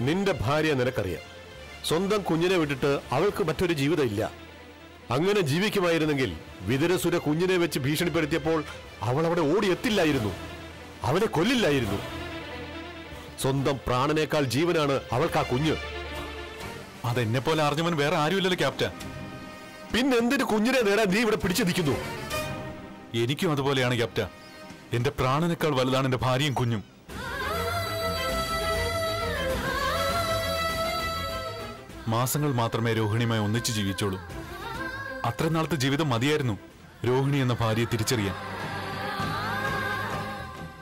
നിന്റെ ഭാര്യ നിനക്കറിയാം. സ്വന്തം കുഞ്ഞിനെ വിട്ടിട്ട് അവൾക്ക് മറ്റൊരു ജീവിതമില്ല. അങ്ങനെ ജീവിക്കുമായിരുന്നെങ്കിൽ വിതരസുര കുഞ്ഞിനെ വെച്ച് ഭീഷണിപ്പെടുത്തിയപ്പോൾ അവൾ അവിടെ ഓടിയെത്തില്ലായിരുന്നു അവനെ കൊല്ലില്ലായിരുന്നു. സ്വന്തം പ്രാണനേക്കാൾ ജീവനാണ് അവൾക്ക് ആ കുഞ്ഞ്. അതെന്നെ പോലെ അറിഞ്ഞവൻ വേറെ ആരുമില്ലല്ലോ ക്യാപ്റ്റൻ. പിന്നെന്തിന് കുഞ്ഞിനെ നേടാൻ നീ ഇവിടെ പിടിച്ചു നിൽക്കുന്നു? എനിക്കും അതുപോലെയാണ് ക്യാപ്റ്റൻ. എന്റെ പ്രാണനേക്കാൾ വലുതാണ് എന്റെ ഭാര്യയും കുഞ്ഞും. മാസങ്ങൾ മാത്രമേ രോഹിണിയുമായി ഒന്നിച്ചു ജീവിച്ചോളൂ. അത്ര നാളത്തെ ജീവിതം മതിയായിരുന്നു രോഹിണി എന്ന ഭാര്യയെ തിരിച്ചറിയാൻ.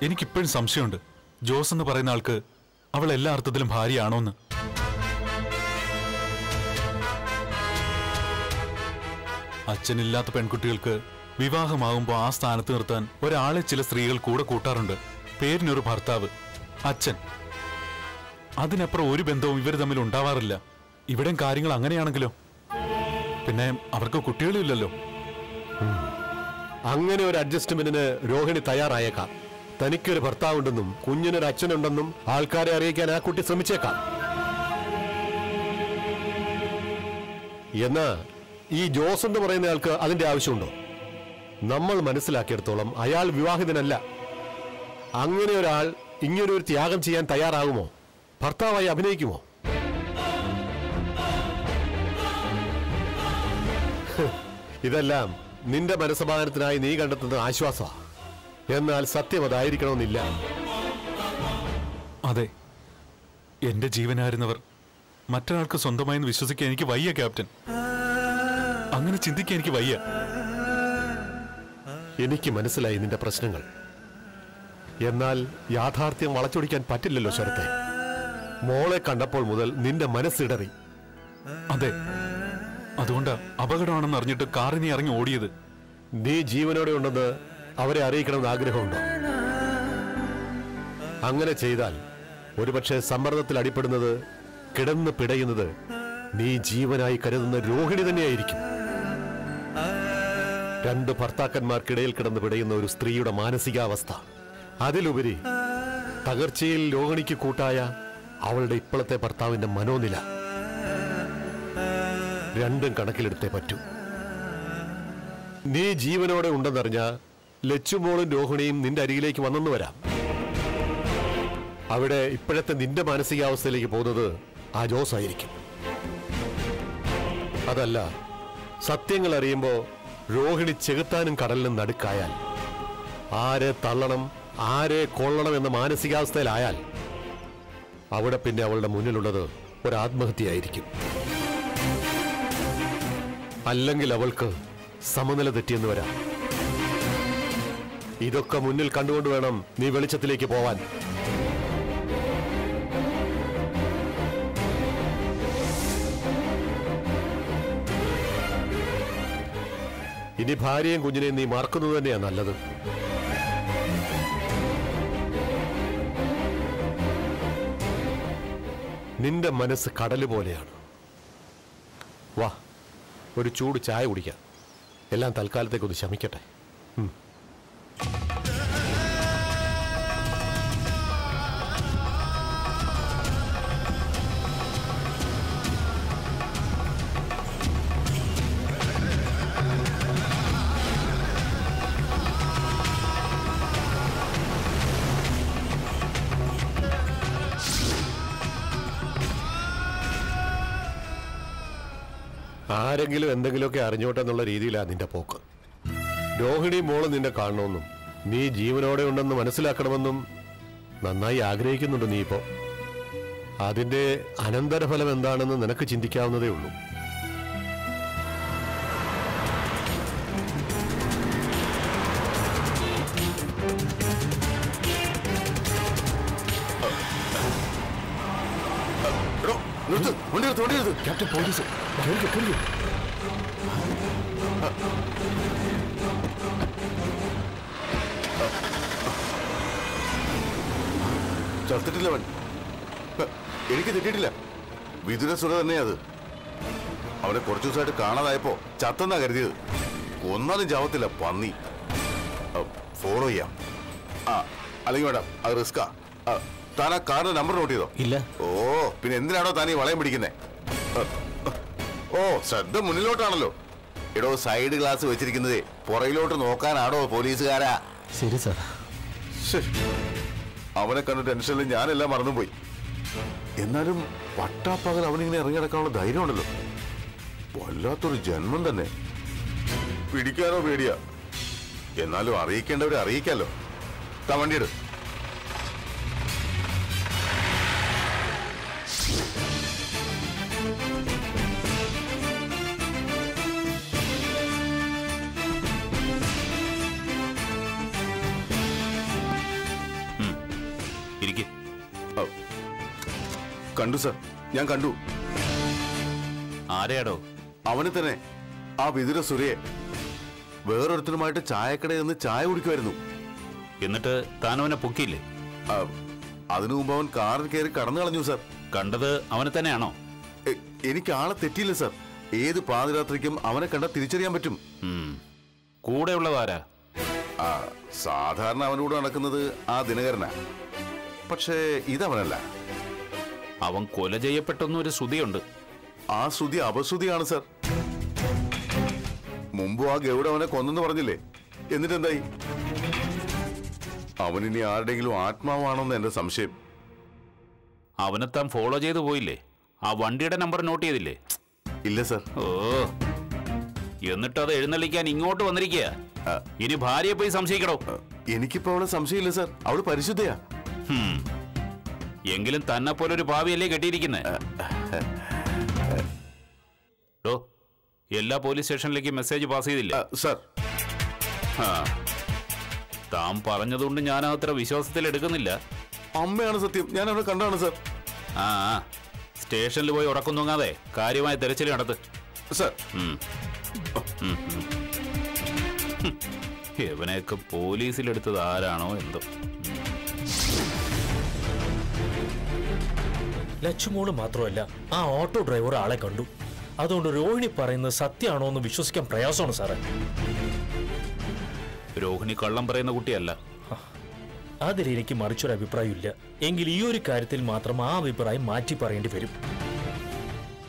എനിക്കിപ്പോഴും സംശയമുണ്ട്. ജോസ് എന്ന് പറയുന്ന ആൾക്ക് അവൾ എല്ലാ അർത്ഥത്തിലും ഭാര്യയാണോന്ന്. അച്ഛനില്ലാത്ത പെൺകുട്ടികൾക്ക് വിവാഹമാകുമ്പോൾ ആ സ്ഥാനത്ത് നിർത്താൻ ഒരാളെ ചില സ്ത്രീകൾ കൂടെ കൂട്ടാറുണ്ട്. പേരിനൊരു ഭർത്താവ് അച്ഛൻ. അതിനപ്പുറം ഒരു ബന്ധവും ഇവർ തമ്മിൽ ഉണ്ടാവാറില്ല. ഇവിടെയും കാര്യങ്ങൾ അങ്ങനെയാണെങ്കിലോ? പിന്നെ അവർക്ക് കുട്ടികളില്ലല്ലോ അങ്ങനെ ഒരു അഡ്ജസ്റ്റ്മെന്റിന് രോഹിണി തയ്യാറായേക്കാം. തനിക്കൊരു ഭർത്താവുണ്ടെന്നും കുഞ്ഞിനൊരു അച്ഛനുണ്ടെന്നും ആൾക്കാരെ അറിയിക്കാൻ ആ കുട്ടി ശ്രമിച്ചേക്കാം. എന്നാ ഈ ജോസ് എന്ന് പറയുന്നയാൾക്ക് അതിന്റെ ആവശ്യമുണ്ടോ? നമ്മൾ മനസ്സിലാക്കിയിടത്തോളം അയാൾ വിവാഹിതനല്ല. അങ്ങനെ ഒരാൾ ഇങ്ങനെ ഒരു ത്യാഗം ചെയ്യാൻ തയ്യാറാകുമോ? ഭർത്താവായി അഭിനയിക്കുമോ? ഇതെല്ലാം നിന്റെ മനസ്സമാധാനത്തിനായി നീ കണ്ടെത്തുന്ന ആശ്വാസമാണ് എന്നാൽ സത്യം അതായിരിക്കണമെന്നില്ല. അതെ. എന്റെ ജീവനായിരുന്നവർ മറ്റൊരാൾക്ക് സ്വന്തമായെന്ന് വിശ്വസിക്കാൻ എനിക്ക് വയ്യ ക്യാപ്റ്റൻ. അങ്ങനെ ചിന്തിക്കാൻ എനിക്ക് വയ്യ. എനിക്ക് മനസ്സിലായി നിന്റെ പ്രശ്നങ്ങൾ. എന്നാൽ യാഥാർത്ഥ്യം വളച്ചൊടിക്കാൻ പറ്റില്ലല്ലോ ശരത്തെ. മോളെ കണ്ടപ്പോൾ മുതൽ നിന്റെ മനസ്സിടറി. അതെ. അതുകൊണ്ടാ അപകടമാണെന്ന് അറിഞ്ഞിട്ട് കാറിന് ഇറങ്ങി ഓടിയത്. നീ ജീവനോടെ ഉണ്ടെന്ന് അവരെ അറിയിക്കണമെന്ന് ആഗ്രഹമുണ്ടോ? അങ്ങനെ ചെയ്താൽ ഒരുപക്ഷെ സമ്മർദ്ദത്തിൽ അടിപ്പെടുന്നത് കിടന്ന് പിടയുന്നത് നീ ജീവനായി കരുതുന്ന രോഹിണി തന്നെയായിരിക്കും. രണ്ട് ഭർത്താക്കന്മാർക്കിടയിൽ കിടന്ന് പിടയുന്ന ഒരു സ്ത്രീയുടെ മാനസികാവസ്ഥ. അതിലുപരി തകർച്ചയിൽ രോഹിണിക്ക് കൂട്ടായ അവളുടെ ഇപ്പോഴത്തെ ഭർത്താവിന്റെ മനോനില. രണ്ടും കണക്കിലെടുത്തേ പറ്റൂ. നീ ജീവനോടെ ഉണ്ടെന്നറിഞ്ഞ ലച്ചുമോളും രോഹിണിയും നിന്റെ അരികിലേക്ക് വന്നെന്ന് വരാം. അവിടെ ഇപ്പോഴത്തെ നിന്റെ മാനസികാവസ്ഥയിലേക്ക് പോകുന്നത് ആ ജോസ് ആയിരിക്കും. അതല്ല സത്യങ്ങൾ അറിയുമ്പോൾ രോഹിണി ചെകുത്താനും കടലിനും നടുക്കായാൽ ആരെ തള്ളണം ആരെ കൊള്ളണം എന്ന മാനസികാവസ്ഥയിലായാൽ അവിടെ പിന്നെ അവളുടെ മുന്നിലുള്ളത് ഒരു ആത്മഹത്യയായിരിക്കും അല്ലെങ്കിൽ അവൾക്ക് സമനില തെറ്റിയെന്ന് വരാം. ഇതൊക്കെ മുന്നിൽ കണ്ടുകൊണ്ട് വേണം നീ വെളിച്ചത്തിലേക്ക് പോവാൻ. ഇനി ഭാര്യയും കുഞ്ഞിനെയും നീ മറക്കുന്നത് തന്നെയാണ് നല്ലത്. നിന്റെ മനസ്സ് കടൽ പോലെയാണ്. വാ. ഒരു ചൂട് ചായ കുടിക്കാം. എല്ലാം തൽക്കാലത്തേക്കൊന്ന് ശമിക്കട്ടെ. ആരെങ്കിലും എന്തെങ്കിലുമൊക്കെ അറിഞ്ഞോട്ടെ എന്നുള്ള രീതിയിലാണ് നിന്റെ പോക്ക്. രോഹിണി മോൾ നിന്നെ കാണണമെന്നും നീ ജീവനോടെ ഉണ്ടെന്ന് മനസ്സിലാക്കണമെന്നും നന്നായി ആഗ്രഹിക്കുന്നുണ്ട് നീ ഇപ്പോ. അതിന്റെ അനന്തരഫലം എന്താണെന്ന് നിനക്ക് ചിന്തിക്കാവുന്നതേ ഉള്ളൂ. നിർത്ത് ക്യാപ്റ്റൻ പോലീസ്. കേൾക്കൂ, കേൾക്കൂ. ചത്തിട്ടില്ല അവൻ. എനിക്ക് തെറ്റിയിട്ടില്ല. വിതുരസുര തന്നെയാ അത്. അവനെ കുറച്ചു ദിവസമായിട്ട് കാണാതായപ്പോ ചത്തെന്നാ കരുതിയത്. ഒന്നാലും ചാവത്തില്ല പന്നി. ഫോളോ ചെയ്യാം. ആ അല്ലെങ്കിൽ വേണ്ട അത് റിസ്ക്കാ താൻ ആ കാറിന്റെ നമ്പർ നോട്ട് ചെയ്തോ? ഇല്ല. ഓ പിന്നെ എന്തിനാണോ താൻ ഈ വളയം പിടിക്കുന്നേ? ഓ ശ്രദ്ധ മുന്നിലോട്ടാണല്ലോ. എടോ സൈഡ് ഗ്ലാസ് വെച്ചിരിക്കുന്നത് പുറയിലോട്ട് നോക്കാനാണോ പോലീസുകാരാ? ശരി സാർ അവനെ കണ്ട ടെൻഷനിൽ ഞാനെല്ലാം മറന്നുപോയി. എന്നാലും പട്ടാപ്പകൽ അവനിങ്ങനെ ഇറങ്ങി നടക്കാനുള്ള ധൈര്യമുണ്ടല്ലോ. വല്ലാത്തൊരു ജന്മം തന്നെ. പിടിക്കാനോ പേടിയാ. എന്നാലും അറിയിക്കേണ്ടവരെ അറിയിക്കാലോ. താ വണ്ടിയെടു. കണ്ടു സർ. ഞാൻ കണ്ടു. ആരെയാടോ? അവനെ തന്നെ. ആ വിതുര സുരയെ. വേറൊരുത്തരുമായിട്ട് ചായക്കടയിൽ നിന്ന് ചായ കുടിക്കുമായിരുന്നു. എന്നിട്ട് താൻ അവനെ പൊക്കിയില്ലേ? അതിനു മുമ്പ് അവൻ കാറിൽ കയറി കടന്നു കളഞ്ഞു സർ. കണ്ടത് അവനെ തന്നെയാണോ? എനിക്ക് ആളെ തെറ്റിയില്ല സർ. ഏത് പാതിരാത്രിക്കും അവനെ കണ്ട തിരിച്ചറിയാൻ പറ്റും. കൂടെ കൂടെയുള്ളതാരാ സാധാരണ അവനോട് നടക്കുന്നത് ആ ദിനകരനാ. പക്ഷേ ഇതവനല്ല. അവൻ കൊല ചെയ്യപ്പെട്ടെന്നൊരു ശ്രുതിയുണ്ട്. ആ ശ്രുതി അപശ്രുതിയാണ് സർ. മുമ്പ് ആ ഗൗഡ് അവനെ കൊന്നെന്ന് പറഞ്ഞില്ലേ? എന്നിട്ട് എന്തായി അവനിനി ആരുടെങ്കിലും ആത്മാവാണോന്ന് എന്റെ സംശയം. അവനെ താൻ ഫോളോ ചെയ്തു പോയില്ലേ? ആ വണ്ടിയുടെ നമ്പർ നോട്ട് ചെയ്തില്ലേ? ഇല്ല സർ. ഓ. എന്നിട്ട് അത് എഴുന്നള്ളിക്കാൻ ഇങ്ങോട്ട് വന്നിരിക്കുക ഇനി ഭാര്യയെ പോയി സംശയിക്കണോ? എനിക്കിപ്പോ അവളെ സംശയമില്ല സർ. അവൾ പരിശുദ്ധയാ. ഹും. എങ്കിലും തന്നെ പോലെ ഒരു ഭാവിയല്ലേ കെട്ടിയിരിക്കുന്നത് എല്ലാ പോലീസ് സ്റ്റേഷനിലേക്കും മെസ്സേജ് പാസ് ചെയ്തില്ല? ആ, സർ. താൻ പറഞ്ഞതുകൊണ്ട് ഞാൻ അത്ര വിശ്വാസത്തിൽ എടുക്കുന്നില്ല. അമ്മയാണ് സത്യം. ഞാൻ അവിടെ കണ്ടാണ് സർ. ആ. സ്റ്റേഷനിൽ പോയി ഉറക്കം തൂങ്ങാതെ കാര്യമായ തെരച്ചിൽ നടത്ത്. സർ. ഇവനെയൊക്കെ പോലീസിലെടുത്തത് ആരാണോ എന്തോ. ലച്ചുമോൾ മാത്രമല്ല ആ ഓട്ടോ ഡ്രൈവർ ആളെ കണ്ടു. അതുകൊണ്ട് രോഹിണി പറയുന്നത് സത്യമാണോ എന്ന് വിശ്വസിക്കാൻ പ്രയാസമാണ് സാറേ. രോഹിണി കള്ളം പറയുന്ന കുട്ടിയല്ല. അതിൽ എനിക്ക് മറിച്ചൊരു അഭിപ്രായമില്ല. എങ്കിൽ ഈ ഒരു കാര്യത്തിൽ മാത്രം ആ അഭിപ്രായം മാറ്റി പറയേണ്ടി വരും.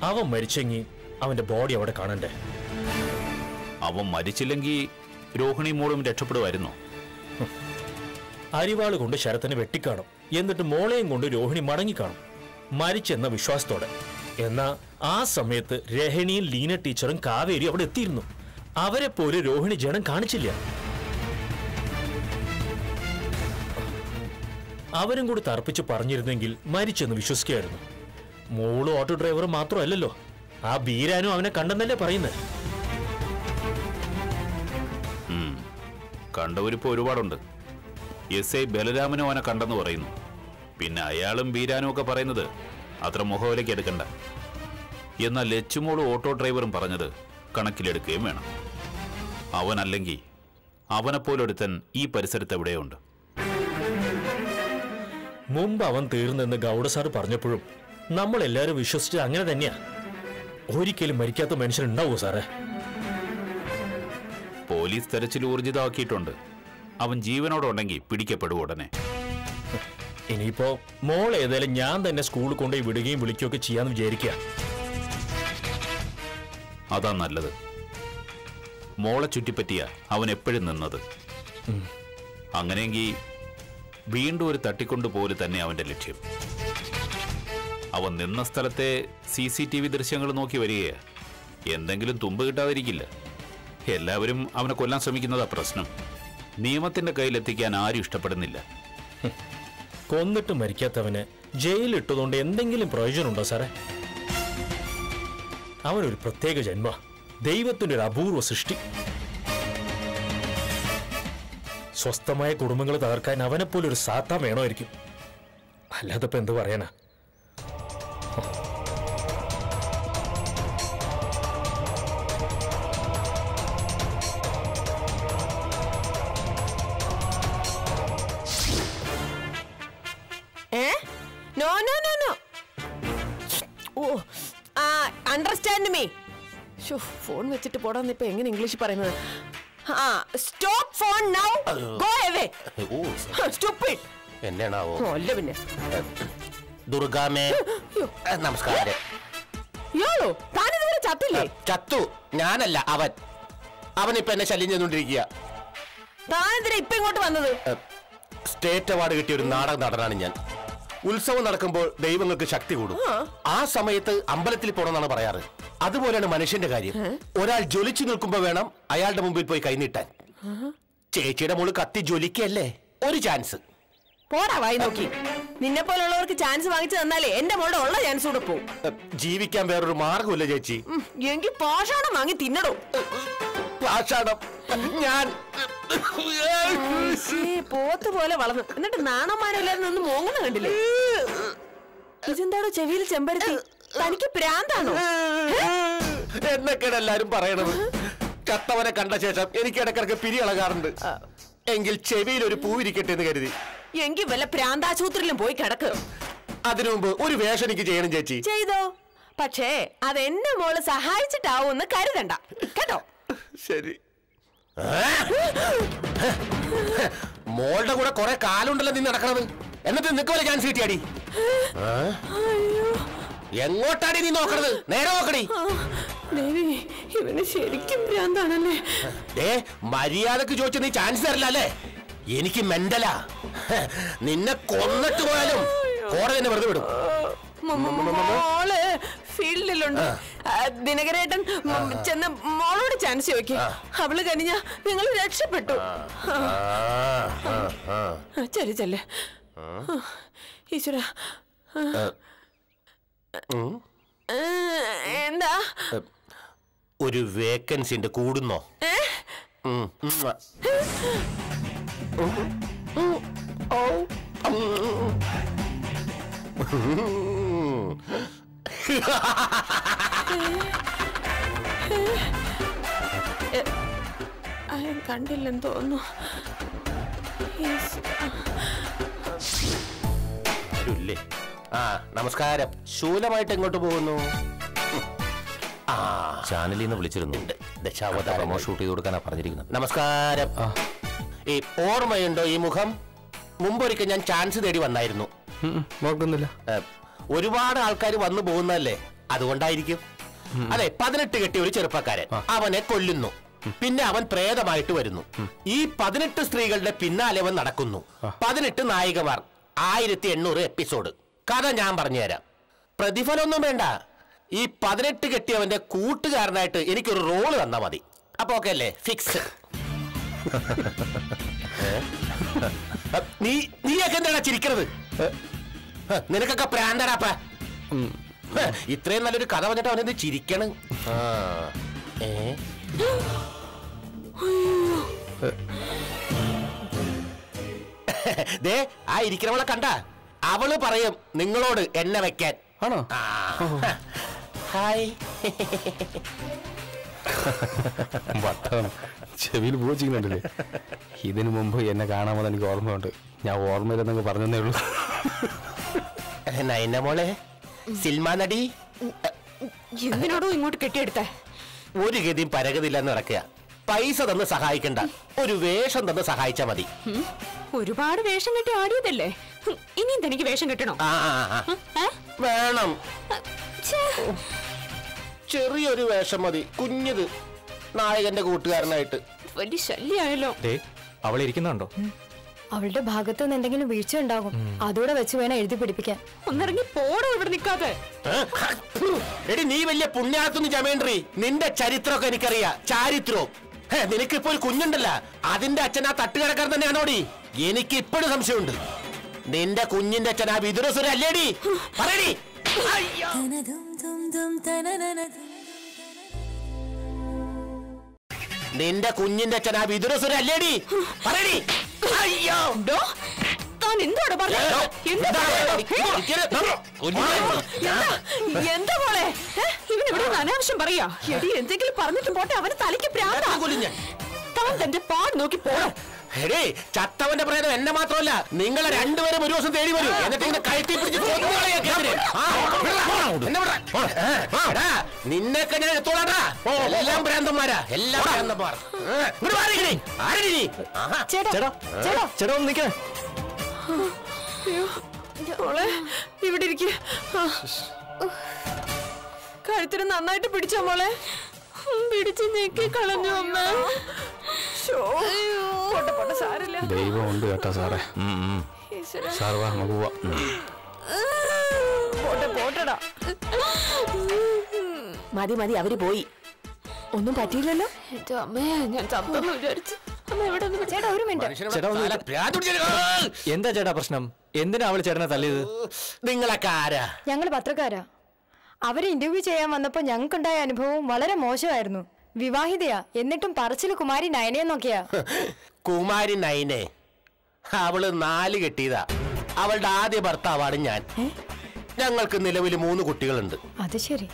അവൻ മരിച്ചെങ്കിൽ അവന്റെ ബോഡി അവിടെ കാണണ്ടേ? അവൻ മരിച്ചില്ലെങ്കിൽ രോഹിണി മോളും രക്ഷപ്പെടുമായിരുന്നു? അരിവാൾ കൊണ്ട് ശരത്തിനെ വെട്ടിക്കാണും. എന്നിട്ട് മോളെയും കൊണ്ട് രോഹിണി മടങ്ങിക്കാണും. മരിച്ചെന്ന വിശ്വാസത്തോടെ. എന്നാ ആ സമയത്ത് രഹണിയും ലീന ടീച്ചറും കാവേരി അവിടെ എത്തിയിരുന്നു. അവരെ പോലെ രോഹിണി ജനം കാണിച്ചില്ല. അവരും കൂടി തർപ്പിച്ച് പറഞ്ഞിരുന്നെങ്കിൽ മരിച്ചെന്ന് വിശ്വസിക്കുകയായിരുന്നു മോളും ഓട്ടോ ഡ്രൈവറും മാത്രമല്ലല്ലോ. ആ ബീരാനും അവനെ കണ്ടെന്നല്ലേ പറയുന്നത്. കണ്ടവരിപ്പോ ഒരുപാടുണ്ട്. എസ് ഐ ബലരാമനും അവനെ കണ്ടെന്ന് പറയുന്നു. പിന്നെ അയാളും ബീരാനും ഒക്കെ പറയുന്നത് അത്ര മുഖവിലേക്ക് എടുക്കണ്ട. എന്നാൽ ലച്ചുമോളും ഓട്ടോ ഡ്രൈവറും പറഞ്ഞത് കണക്കിലെടുക്കുകയും വേണം. അവനല്ലെങ്കിൽ അവനെപ്പോലൊരുത്തൻ ഈ പരിസരത്ത് എവിടെയുണ്ട്? മുമ്പ് അവൻ തീർന്നെന്ന് ഗൗഡ സാർ പറഞ്ഞപ്പോഴും നമ്മൾ എല്ലാവരും വിശ്വസിച്ചത് അങ്ങനെ തന്നെയാ. ഒരിക്കലും മരിക്കാത്ത മനുഷ്യൻ ഉണ്ടാവോ സാറേ? പോലീസ് തെരച്ചിൽ ഊർജിതമാക്കിയിട്ടുണ്ട്. അവൻ ജീവനോടുണ്ടെങ്കിൽ പിടിക്കപ്പെടും ഉടനെ. ഇനിയിപ്പോ മോൾ ഏതായാലും ഞാൻ തന്നെ സ്കൂളിൽ കൊണ്ടുപോയി വിടുകയും വിളിക്കുകയൊക്കെ ചെയ്യാന്ന് വിചാരിക്കുക അതാ നല്ലത്. മോളെ ചുറ്റിപ്പറ്റിയ അവൻ എപ്പോഴും നിന്നത്. അങ്ങനെയെങ്കിൽ വീണ്ടും ഒരു തട്ടിക്കൊണ്ട് പോലെ തന്നെ അവന്റെ ലക്ഷ്യം. അവൻ നിന്ന സ്ഥലത്തെ സി സി ടി വി ദൃശ്യങ്ങൾ നോക്കി വരികയാ. എന്തെങ്കിലും തുമ്പ് കിട്ടാതിരിക്കില്ല. എല്ലാവരും അവനെ കൊല്ലാൻ ശ്രമിക്കുന്നതാ പ്രശ്നം. നിയമത്തിന്റെ കയ്യിലെത്തിക്കാൻ ആരും ഇഷ്ടപ്പെടുന്നില്ല. കൊന്നിട്ട് മരിക്കാത്തവന് ജയിലിട്ടതുകൊണ്ട് എന്തെങ്കിലും പ്രയോജനമുണ്ടോ സാറേ? അവനൊരു പ്രത്യേക ജന്മ. ദൈവത്തിന്റെ ഒരു അപൂർവ സൃഷ്ടി. സ്വസ്ഥമായ കുടുംബങ്ങൾ തകർക്കാൻ അവനെപ്പോലൊരു സാത്താൻ വേണമായിരിക്കും. അല്ലാതെ ഇപ്പൊ എന്ത് പറയാനാ? അണ്ടർസ്റ്റാൻഡ് മീ ഫോൺ വെച്ചിട്ട് പോടാന്ന് ഇപ്പൊ എങ്ങനെ ഇംഗ്ലീഷ് പറയുന്നത്? ആ stop phone now go away stupid എന്നെയാണാവോ? അല്ല പിന്നെ. ദുർഗാമേ നമസ്കാരം. ഇയാളോ താനിതുവരെ ചത്തില്ലേ? ചത്തു. ഞാനല്ല അവൻ. അവൻ ഇപ്പൊ എന്നെ ശല്യം ചെയ്തോണ്ടിരിക്കുക താനെന്തിനാ ഇപ്പൊ ഇങ്ങോട്ട് വന്നത്? സ്റ്റേറ്റ് അവാർഡ് കിട്ടിയ ഒരു നാടക നടനാണ് ഞാൻ. ഉത്സവം നടക്കുമ്പോൾ ദൈവങ്ങൾക്ക് ശക്തി കൂടും. ആ. സമയത്ത് അമ്പലത്തിൽ പോണെന്നാണ് പറയാറ്. അതുപോലെയാണ് മനുഷ്യന്റെ കാര്യം. ഒരാൾ ജ്വലിച്ചു നിൽക്കുമ്പോ വേണം അയാളുടെ മുമ്പിൽ പോയി കൈനീട്ടാൻ ചേച്ചിയുടെ മോൾ കത്തി ജ്വലിക്കല്ലേ ഒരു ചാൻസ്. പോടാ വായി നോക്കി. നിന്നെ പോലുള്ളവർക്ക് ചാൻസ് വാങ്ങിച്ചു തന്നാലേ എന്റെ മോളുടെ ഉള്ള ചാൻസ് കൂടെ പോവും. ജീവിക്കാൻ വേറൊരു മാർഗമില്ല ചേച്ചി. എങ്കിൽ പാഷാണം വാങ്ങി തിന്നടോ. ആഷാഢം ഞാൻ പോത്ത് പോലെ വളർന്നു. എന്നിട്ട് നാണന്മാരെല്ലാരും നിന്ന് മോങ്ങുന്ന കണ്ടില്ലേ? ഇതെന്താണോ ചെവിയിൽ ചെമ്പരത്തി? തനിക്ക് പ്രാന്താണോ എന്നൊക്കെയാണ് എല്ലാരും പറയണത്. ചത്തവനെ കണ്ട ശേഷം എനിക്ക് ഇടക്കിടക്ക് പിരി ഇളകാറുണ്ട്. എങ്കിൽ ചെവിയിൽ ഒരു പൂവിരിക്കട്ടെ എന്ന് കരുതി. എങ്കിൽ വല്ല പ്രാന്താശുപത്രിയിലും പോയി കിടക്ക്. അതിനു മുമ്പ് ഒരു വേഷം എനിക്ക് ചെയ്യണം ചേച്ചി. ചെയ്തോ? പക്ഷേ അത് മോൾ മോൾ സഹായിച്ചിട്ടാവൂന്ന് കരുതണ്ട. കേട്ടോ? ശരി. മോളുടെ കൂടെ കുറെ കാലുണ്ടല്ലോ നീ നടക്കണത്. എന്നിട്ട് നിനക്ക് വല്ല ചാൻസ് കിട്ടിയാടി? എങ്ങോട്ടാടി നീ നോക്കണത്? നേരെ നോക്കടി. ദേവി ഇവന് ശരിക്കും ഭ്രാന്താണല്ലേ? ഏ മര്യാദയ്ക്ക് ചോദിച്ചു നീ ചാൻസ് തരില്ല അല്ലേ? എനിക്ക് മെന്റലാ. നിന്നെ കൊന്നിട്ട് പോയാലും കോടതി എന്നെ വെറുതെ വിടും. ഫീൽഡിലുണ്ട്. ദിനകരേട്ടൻ ചെന്ന് മോളോട് ചാൻസ് ചോദിക്കും. അവൾ കനിഞ്ഞ നിങ്ങൾ രക്ഷപ്പെട്ടു. ചെല്ലു ചെല്ല് ഈശ്വര. എന്താ? ഒരു വേക്കൻസി ഉണ്ട് കൂടുന്നോ? ഏ? ആരും കണ്ടില്ലെന്ന് തോന്നുന്നു. ആരുമില്ലേ ആ നമസ്കാരം. ശൂലമായിട്ട് എങ്ങോട്ട് പോകുന്നു? ആ. ചാനലിൽ നിന്ന് വിളിച്ചിരുന്നു ദശാവതാരമോ ഷൂട്ട് ചെയ്ത് കൊടുക്കാനാ പറഞ്ഞിരിക്കുന്നത്. നമസ്കാരം. ഈ ഓർമ്മയുണ്ടോ ഈ മുഖം? മുമ്പൊരിക്കൽ ഞാൻ ചാൻസ് തേടി വന്നായിരുന്നു. നോക്കുന്നില്ല. ഒരുപാട് ആൾക്കാർ വന്നു പോകുന്നതല്ലേ? അതുകൊണ്ടായിരിക്കും. അതെ പതിനെട്ട് കെട്ടിയ ഒരു ചെറുപ്പക്കാരൻ. അവനെ കൊല്ലുന്നു. പിന്നെ അവൻ പ്രേതമായിട്ട് വരുന്നു. ഈ പതിനെട്ട് സ്ത്രീകളുടെ പിന്നാലെ അവൻ നടക്കുന്നു. പതിനെട്ട് നായികമാർ. ആയിരത്തി എണ്ണൂറ് എപ്പിസോഡ്. കഥ ഞാൻ പറഞ്ഞുതരാം. പ്രതിഫലമൊന്നും വേണ്ട. ഈ പതിനെട്ട് കെട്ടിയവന്റെ കൂട്ടുകാരനായിട്ട് എനിക്കൊരു റോൾ തന്നാ മതി. അപ്പൊ ഓക്കെ അല്ലേ? ഫിക്സ് നീ നീയൊക്കെ എന്താണ് ചിരിക്കണത്? നിനക്കൊക്കെ പ്രാന്തരാപ്പ ഇത്രയും നല്ലൊരു കഥ പറഞ്ഞിട്ട് അവനെന്ത് ചിരിക്കണ്? ദേ ആ ഇരിക്കണവളെ കണ്ട. അവൾ പറയും നിങ്ങളോട് എന്നെ വെക്കാൻ. ആണോ. ഹായ്. വട്ടാണ് ചെവിയിൽ പൂച്ചിക്കുന്നുണ്ടല്ലേ ഇതിനു മുമ്പ് എന്നെ കാണാമെന്ന് എനിക്ക് ഓർമ്മയുണ്ട്. ഞാൻ ഓർമ്മയില്ലെന്നൊക്കെ പറഞ്ഞതേ ഉള്ളൂ. നൈന മോളെ സിൽമ നടി? എന്തിനോടോ ഇങ്ങോട്ട് കെട്ടിയെടുത്ത? ഒരു ഗതിയും പരഗതിയില്ലെന്ന് നടക്കുക പൈസ തന്ന് സഹായിക്കണ്ട. ഒരു വേഷം തന്ന് സഹായിച്ചാ മതി. ഒരുപാട് വേഷം കെട്ടി ആടിയതല്ലേ? ഇനിയും തനിക്ക് വേഷം കെട്ടണോ? വേണം. ചെറിയൊരു വേഷം മതി. കുഞ്ഞത്. നായകന്റെ കൂട്ടുകാരനായിട്ട്. വലിയ ശല്യായല്ലോ. അവൾ ഇരിക്കുന്നുണ്ടോ അവളുടെ ഭാഗത്ത് നിന്ന് എന്തെങ്കിലും വീഴ്ച ഉണ്ടാകും. അതോടെ വെച്ച് വേണം എഴുതി പിടിപ്പിക്കാൻ. ഒന്നിറങ്ങി പോടോ ഇവിടെ നിക്കാതെ ഏ? എടി നീ വലിയ പുണ്യാളത്തുനിന്ന് ചമേണ്ടി നിന്റെ ചരിത്രമൊക്കെ എനിക്കറിയാം. ചാരിത്രവും. നിനക്കിപ്പോ ഒരു കുഞ്ഞുണ്ടല്ല. അതിന്റെ അച്ഛൻ ആ തട്ടുകടക്കാരൻ തന്നെയാണോടി? എനിക്ക് ഇപ്പോഴും സംശയമുണ്ട്. നിന്റെ കുഞ്ഞിന്റെ അച്ഛൻ ആ വിദുരസുര അല്ലേടി പറയടി. നിന്റെ കുഞ്ഞിന്റെ അച്ഛൻ ആ വിദുരസുര അല്ലേടി പറയടി. അയ്യോ. താൻ പറഞ്ഞത്? എന്താ? എന്താ മോളെ? ഇവൻ ഇവിടെ അനാവശ്യം പറയാ. എടി എന്തെങ്കിലും പറഞ്ഞിട്ട് പോട്ടെ അവന് തലയ്ക്ക് പ്രാന്താ. താൻ തന്റെ പാട് നോക്കി പോടോ എടേ ചത്തവന്റെ പ്രേതം എന്നെ മാത്രമല്ല നിങ്ങളെ രണ്ടുപേരും ഒരു ദിവസം തേടി വരും. എന്നിട്ട് ഇങ്ങനെ കഴുത്തി പിടിച്ച് നിന്നെയൊക്കെ ഞാൻ എടുത്തോളാടാ എല്ലാം ഭ്രാന്തന്മാരാ. എല്ലാം ഭ്രാന്തന്മാർ. ചേട്ടാ ഒന്ന് നിൽക്കണേ ഇവിടെ ഇരിക്കുക കഴുത്തിന് നന്നായിട്ട് പിടിച്ചോ മോളെ. പിടിച്ച് നീക്കി കളഞ്ഞു അമ്മ. ദൈവം ഉണ്ട് കേട്ടോ സാറേ. സാർ വാ നമുക്ക് പോവാ. പോട്ടെടാ. മതി മതി അവർ പോയി. ഒന്നും പറ്റിയില്ലല്ലോ? ഞാൻ ചത്തെന്ന് വിചാരിച്ചു. എന്താ ചേട്ടാ പ്രശ്നം? എന്തിനാ അവൾ ചേട്ടനെ തല്ലിയത്? നിങ്ങളൊക്കെ ആരാ? ഞങ്ങൾ പത്രക്കാരാ. അവരെ ഇന്റർവ്യൂ ചെയ്യാൻ വന്നപ്പോ ഞങ്ങൾക്കുണ്ടായ അനുഭവം വളരെ മോശമായിരുന്നു. വിവാഹിതയാ. എന്നിട്ടും പറച്ചിൽ കുമാരി നയനയെന്നൊക്കെയാ കുമാരി നയനെ. അവൾ നാല് കെട്ടിയതാ. അവളുടെ ആദ്യ ഭർത്താവാണ് ഞാൻ. ഞങ്ങൾക്ക് നിലവിൽ മൂന്ന് കുട്ടികളുണ്ട്. അത് ശരി.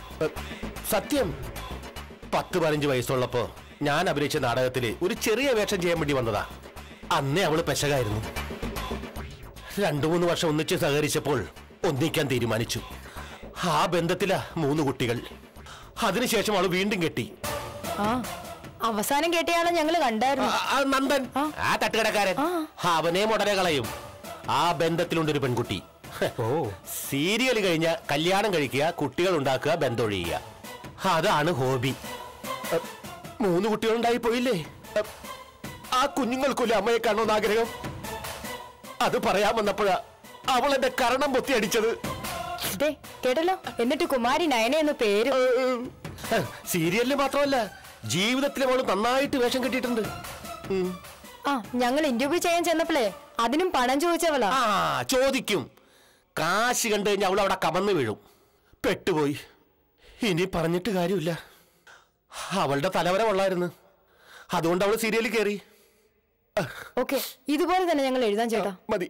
സത്യം പത്ത് പതിനഞ്ച് വയസ്സുള്ളപ്പോ ഞാൻ അഭിനയിച്ച നാടകത്തിൽ ഒരു ചെറിയ വേഷം ചെയ്യാൻ വേണ്ടി വന്നതാ. അന്നേ അവൾ പെശകായിരുന്നു. രണ്ടു മൂന്ന് വർഷം ഒന്നിച്ച് സഹകരിച്ചപ്പോൾ ഒന്നിക്കാൻ തീരുമാനിച്ചു. ആ ബന്ധത്തിലാ മൂന്ന് കുട്ടികൾ. അതിനുശേഷം അവൾ വീണ്ടും കെട്ടി. ആ അവസാനം കെട്ടിയാണ് ഞങ്ങൾ കണ്ടായിരുന്നു. നന്ദൻ. ആ. തട്ടുകടക്കാരൻ. അവനെ മുടരെ കളയും ആ ബന്ധത്തിലുണ്ടൊരു പെൺകുട്ടി. ഓ. സീരിയൽ കഴിഞ്ഞ കല്യാണം കഴിക്കുക കുട്ടികൾ ഉണ്ടാക്കുക ബന്ധമൊഴിയുക അതാണ് ഹോബി. മൂന്ന് കുട്ടികളുണ്ടായി പോയില്ലേ? ആ കുഞ്ഞുങ്ങൾക്കുള്ള അമ്മയെ കാണണമെന്ന് ആഗ്രഹം. അത് പറയാൻ വന്നപ്പോഴാ അവൾ എന്റെ കരണം പൊത്തി അടിച്ചത്. കേട്ടല്ലോ? എന്നിട്ട് കുമാരി നയന എന്ന പേര്. സീരിയലിന് സീരിയലിൽ മാത്രമല്ല ജീവിതത്തിൽ അവൾ നന്നായിട്ട് വേഷം കെട്ടിയിട്ടുണ്ട്. ആ ഞങ്ങൾ ഇന്റർവ്യൂ ചെയ്യാൻ ചെന്നപ്പോഴേ അതിനും പണം ചോദിച്ചവളാ. ചോദിക്കും. കാശ് കണ്ടു കഴിഞ്ഞാൽ അവൾ അവിടെ കമന്ന് വീഴും. പെട്ടുപോയി. ഇനി പറഞ്ഞിട്ട് കാര്യമില്ല. അവളുടെ തലവര കൊള്ളായിരുന്നു. അതുകൊണ്ട് അവൾ സീരിയലിൽ കയറി ഓക്കെ ഇതുപോലെ തന്നെ ഞങ്ങൾ എഴുതാൻ ചേട്ടാ. മതി.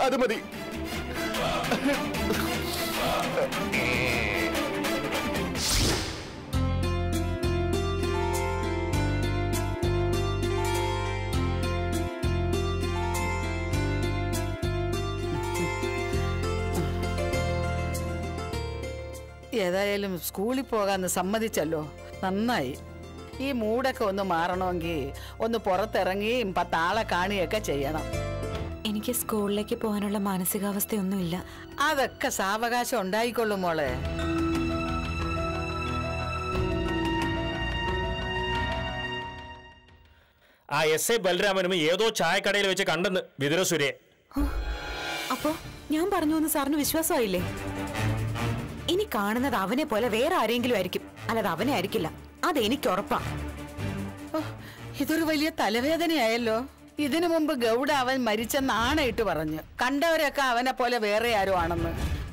അത് മതി. ഏതായാലും സ്കൂളിൽ പോകാന്ന് സമ്മതിച്ചല്ലോ. നന്നായി. ഈ മൂടൊക്കെ ഒന്ന് മാറണമെങ്കിൽ ഒന്ന് പുറത്തിറങ്ങിയും പത്താളെ കാണുകയൊക്കെ ചെയ്യണം. എനിക്ക് സ്കൂളിലേക്ക് പോകാനുള്ള മാനസികാവസ്ഥയൊന്നുമില്ല. അതൊക്കെ സാവകാശം ഉണ്ടായിക്കൊള്ളും മോളെ. ആ എസ് ഐ ബലരാമനും ഏതോ ചായക്കടയിൽ വെച്ച് കണ്ടെന്ന് വിതുരസുരയെ അപ്പോ ഞാൻ പറഞ്ഞു സാറിന് വിശ്വാസമായില്ലേ? ഇനി കാണുന്നത് അവനെ പോലെ വേറെ ആരെങ്കിലും ആയിരിക്കും. അല്ലാതെ അവനെ ആയിരിക്കില്ല. അതെനിക്ക് ഉറപ്പാ. ഇതൊരു വലിയ തലവേദനയായല്ലോ. ഇതിനു മുമ്പ് ഗൗഡ അവൻ മരിച്ചെന്ന് ആണയിട്ട് പറഞ്ഞു. കണ്ടവരൊക്കെ അവനെ പോലെ വേറെ ആരോ ആണെന്ന്.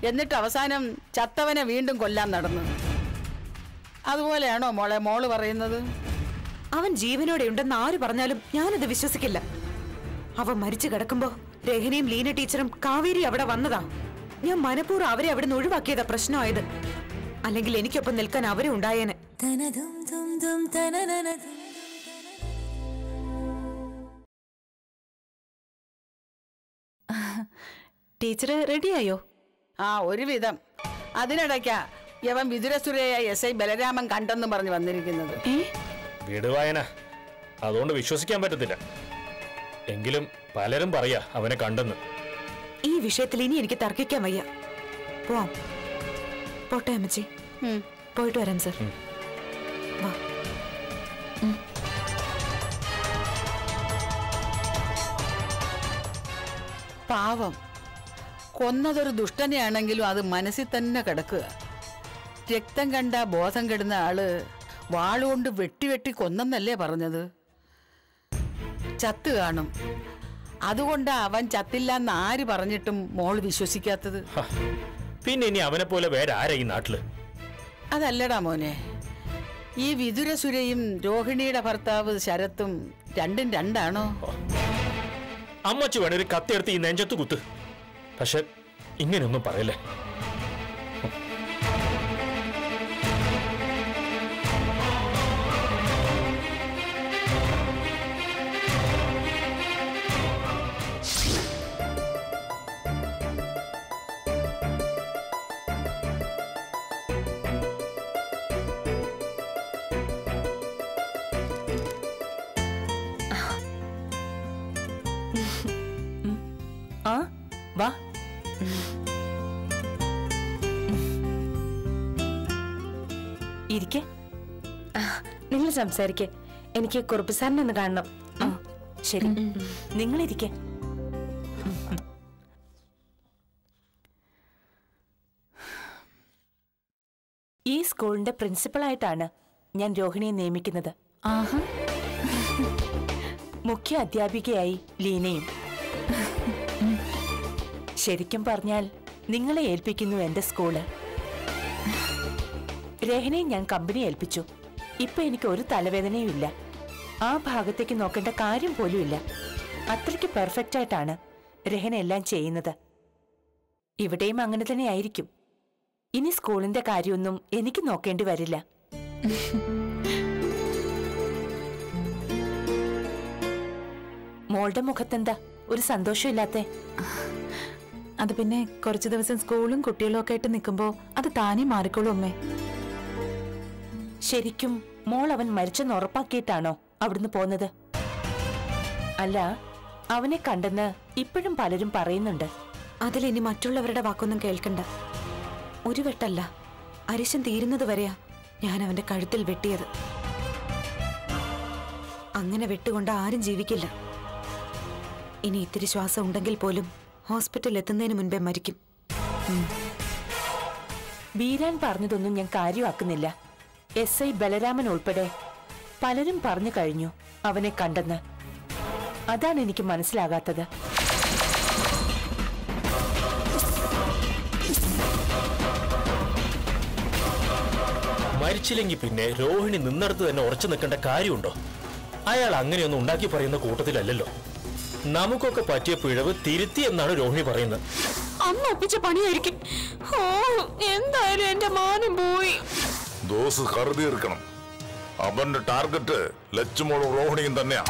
എന്നിട്ട് അവസാനം ചത്തവനെ വീണ്ടും കൊല്ലാൻ നടന്നു. അതുപോലെയാണോ മോളെ? മോൾ പറയുന്നത്? അവൻ ജീവനോടെ ഉണ്ടെന്ന് ആര് പറഞ്ഞാലും ഞാനത് വിശ്വസിക്കില്ല. അവൻ മരിച്ചു കിടക്കുമ്പോ രഹനയും ലീന ടീച്ചറും കാവേരി അവിടെ വന്നതാ. ഞാൻ മനഃപൂർവം അവരെ അവിടെ നിന്ന് ഒഴിവാക്കിയതാ പ്രശ്നമായത്. അല്ലെങ്കിൽ എനിക്കൊപ്പം നിൽക്കാൻ അവരും ഉണ്ടായേനെ. ടീച്ചർ റെഡിയായോ? ആ ഒരുവിധം. അതിനിടയ്ക്കാ യവൻ വിദുരസുരയായ എസ് ഐ ബലരാമൻ കണ്ടെന്ന് പറഞ്ഞ് വന്നിരിക്കുന്നത്. വിടുവായന അതുകൊണ്ട് വിശ്വസിക്കാൻ പറ്റത്തില്ല. എങ്കിലും പലരും പറയാ അവനെ കണ്ടെന്ന്. ഈ വിഷയത്തിൽ ഇനി എനിക്ക് തർക്കിക്കാൻ വയ്യ. പോവാം. പോട്ടെ അമ്മച്ചി. പോയിട്ട് വരാം സർ. വാ. പാവം. കൊന്നതൊരു ദുഷ്ടനെയാണെങ്കിലും അത് മനസ്സിൽ തന്നെ കിടക്കുക. രക്തം കണ്ട ബോധം കെടുന്ന ആൾ വാളുകൊണ്ട് വെട്ടി വെട്ടി കൊന്നെന്നല്ലേ പറഞ്ഞത്? ചത്തു കാണും. അതുകൊണ്ടാ അവൻ ചത്തില്ല എന്ന് ആര് പറഞ്ഞിട്ടും മോൾ വിശ്വസിക്കാത്തത്? പിന്നെ ഇനി അവനെ പോലെ വേറെ ആരാ ഈ നാട്ടിൽ? അതല്ലടാ മോനെ. ഈ വിതുരസുരയും രോഹിണിയുടെ ഭർത്താവ് ശരത്തും രണ്ടും രണ്ടാണോ? അമ്മച്ചു വേണൊരു കത്തെടുത്ത് ഈ നെഞ്ചത്ത് കുത്ത്. പക്ഷെ ഇങ്ങനെയൊന്നും പറയല്ലേ? നിങ്ങൾ സംസാരിക്കേ. എനിക്ക് കുറുപ്പ് സാറിനെ ഒന്ന് കാണണം. ശരി. നിങ്ങളിരിക്കെ. ഈ സ്കൂളിന്റെ പ്രിൻസിപ്പളായിട്ടാണ് ഞാൻ രോഹിണിയെ നിയമിക്കുന്നത്. മുഖ്യ അധ്യാപികയായി ലീനയും. ശരിക്കും പറഞ്ഞാൽ നിങ്ങളെ ഏൽപ്പിക്കുന്നു എന്റെ സ്കൂൾ. രഹനയെ ഞാൻ കമ്പനി ഏൽപ്പിച്ചു. ഇപ്പൊ എനിക്ക് ഒരു തലവേദനയും ഇല്ല. ആ ഭാഗത്തേക്ക് നോക്കേണ്ട കാര്യം പോലും ഇല്ല. അത്രയ്ക്ക് പെർഫെക്റ്റ് ആയിട്ടാണ് രഹന എല്ലാം ചെയ്യുന്നത്. ഇവിടെയും അങ്ങനെ തന്നെ ആയിരിക്കും. ഇനി സ്കൂളിന്റെ കാര്യമൊന്നും എനിക്ക് നോക്കേണ്ടി വരില്ല. മോളുടെ മുഖത്തെന്താ? ഒരു സന്തോഷമില്ലാത്ത? അത് പിന്നെ കുറച്ചു ദിവസം സ്കൂളും കുട്ടികളും ഒക്കെ ആയിട്ട് നിൽക്കുമ്പോൾ അത് താനേ മാറിക്കോളും അമ്മേ. ശരിക്കും മോൾ അവൻ മരിച്ചെന്ന് ഉറപ്പാക്കിയിട്ടാണോ അവിടുന്ന് പോന്നത്? അല്ല അവനെ കണ്ടെന്ന് ഇപ്പോഴും പലരും പറയുന്നുണ്ട്. അതിലിനി മറ്റുള്ളവരുടെ വാക്കൊന്നും കേൾക്കണ്ട. ഒരു വെട്ടല്ല അരിശം തീരുന്നത് വരെയാ ഞാൻ അവന്റെ കഴുത്തിൽ വെട്ടിയത്. അങ്ങനെ വെട്ടുകൊണ്ട് ആരും ജീവിക്കില്ല. ഇനി ഇത്തിരി ശ്വാസം ഉണ്ടെങ്കിൽ പോലും ഹോസ്പിറ്റലിൽ എത്തുന്നതിന് മുൻപേ മരിക്കും. ബീരാൻ പറഞ്ഞതൊന്നും ഞാൻ കാര്യമാക്കുന്നില്ല. എസ് ഐ ബലരാമൻ ഉൾപ്പെടെ പലരും പറഞ്ഞു കഴിഞ്ഞു അവനെ കണ്ടെന്ന്. അതാണ് എനിക്ക് മനസ്സിലാകാത്തത്. മരിച്ചില്ലെങ്കിൽ പിന്നെ രോഹിണി നിന്നടത്ത് തന്നെ ഉറച്ചു നിൽക്കേണ്ട കാര്യമുണ്ടോ? അയാൾ അങ്ങനെയൊന്നും ഉണ്ടാക്കി പറയുന്ന കൂട്ടത്തിലല്ലല്ലോ. നമുക്കൊക്കെ പറ്റിയ പിഴവ് തിരുത്തി എന്നാണ് രോഹിണി പറയുന്നത്. അന്ന് ഒപ്പിച്ച പണിയായിരിക്കും. ഓ എന്തായാലും എന്റെ മാനം പോയി. ദോസ് കരുതി ഇരിക്കണം അവന്റെ ടാർഗറ്റ് ലച്ചുമോളും റോഹിണിയും തന്നെയാ